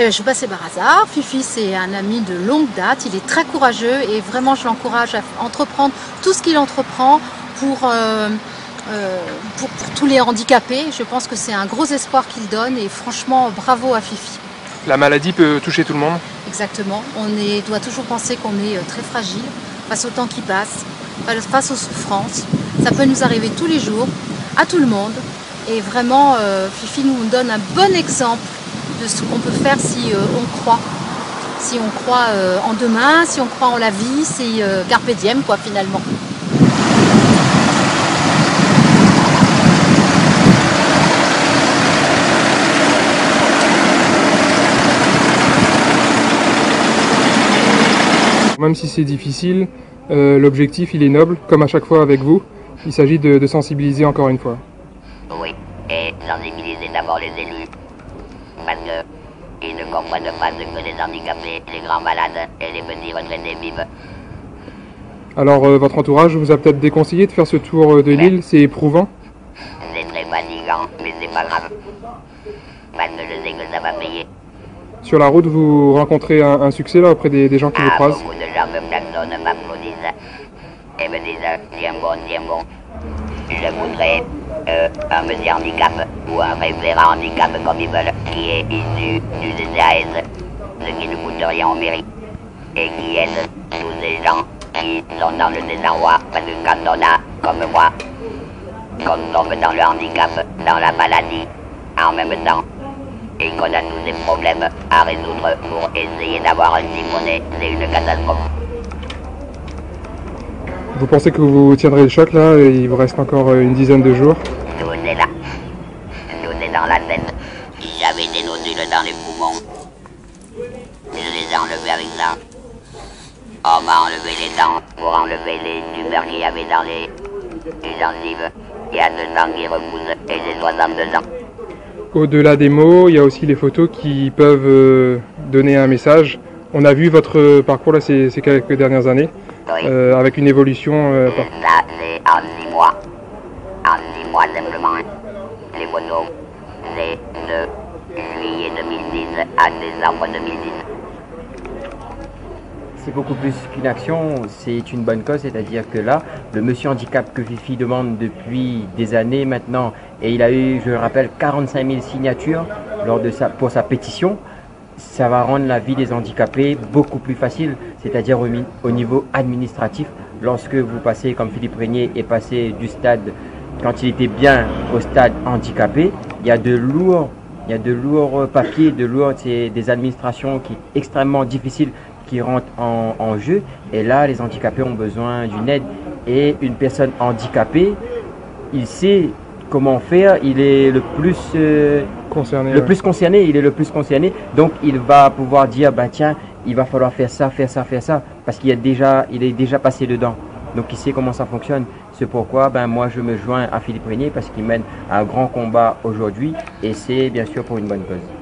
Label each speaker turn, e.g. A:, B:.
A: euh, Je passais par hasard. Fifi, c'est un ami de longue date. Il est très courageux et vraiment, je l'encourage à entreprendre tout ce qu'il entreprend pour, euh, euh, pour, pour, tous les handicapés. Je pense que c'est un gros espoir qu'il donne et franchement, bravo à Fifi.
B: La maladie peut toucher tout le monde
A: Exactement. On est, doit toujours penser qu'on est très fragile face au temps qui passe, face aux souffrances. Ça peut nous arriver tous les jours, à tout le monde. Et vraiment, euh, Fifi nous donne un bon exemple de ce qu'on peut faire si euh, on croit. Si on croit euh, en demain, si on croit en la vie, c'est euh, carpe diem quoi finalement.
B: Même si c'est difficile, euh, l'objectif il est noble, comme à chaque fois avec vous. Il s'agit de, de sensibiliser encore une fois.
C: Oui, et sensibiliser d'abord les élus. Parce que ils ne comprennent pas ce que les handicapés, les grands malades et les petits retraités vivent.
B: Alors euh, votre entourage vous a peut-être déconseillé de faire ce tour euh, de l'île, c'est éprouvant
C: C'est très fatigant, mais c'est pas grave. Parce que je sais que ça va payer.
B: Sur la route, vous rencontrez un, un succès là auprès des, des gens qui vous
C: Ah,
B: croisent
C: beaucoup de gens me klaxonnent, m'applaudissent et me disent tiens bon, tiens bon. Je voudrais euh, un monsieur handicap ou un référent handicap comme ils veulent, qui est issu du DCAS, ce qui ne coûte rien en mairie, et qui aide tous ces gens qui sont dans le désarroi, parce que quand on a, comme moi, qu'on tombe dans le handicap, dans la maladie, en même temps, et qu'on a tous des problèmes à résoudre pour essayer d'avoir un siphonné, c'est une catastrophe.
B: Vous pensez que vous tiendrez le choc là Il vous reste encore euh, une dizaine de jours.
C: Tout est là. Tout est dans la tête. J'avais des nodules dans les poumons. Je les ai enlevés avec ça. On m'a enlevé les dents pour enlever les tumeurs qu'il y avait dans les, les gencives. Il y a deux dents qui repoussent et j'ai 62 ans.
B: Au-delà des mots, il y a aussi les photos qui peuvent euh, donner un message. On a vu votre parcours là ces, ces quelques dernières années. Euh, avec une évolution. euh, par-
C: Ça, c'est en six mois. En six mois simplement. Les photos, c'est de juillet 2010 à décembre 2010.
D: C'est beaucoup plus qu'une action, c'est une bonne cause, c'est-à-dire que là, le monsieur handicap que Fifi demande depuis des années maintenant, et il a eu, je le rappelle, 45 000 signatures lors de sa, pour sa pétition, ça va rendre la vie des handicapés beaucoup plus facile, c'est-à-dire au, niveau administratif. Lorsque vous passez, comme Philippe Régnier est passé du stade, quand il était bien au stade handicapé, il y a de lourds, il y a de lourds papiers, de lourds, des administrations qui extrêmement difficiles qui rentrent en, en jeu. Et là, les handicapés ont besoin d'une aide. Et une personne handicapée, il sait comment faire, il est le plus euh,
B: concerné.
D: le
B: ouais.
D: plus concerné, il est le plus concerné, donc il va pouvoir dire bah tiens, il va falloir faire ça, faire ça, faire ça, parce qu'il a déjà, il est déjà passé dedans. Donc il sait comment ça fonctionne. C'est pourquoi ben moi je me joins à Philippe Régnier parce qu'il mène un grand combat aujourd'hui et c'est bien sûr pour une bonne cause.